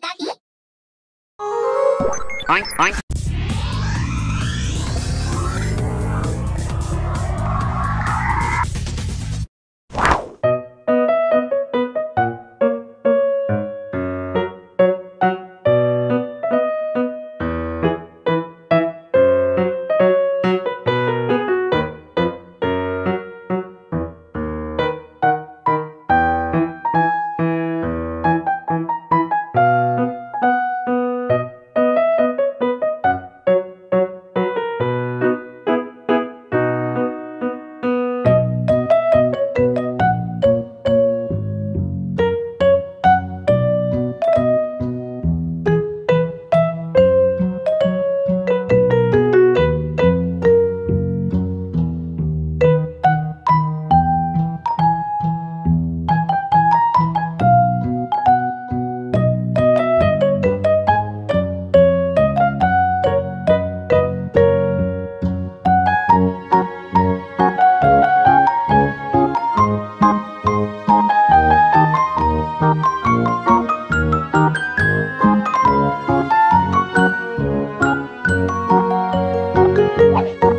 は。いはい What?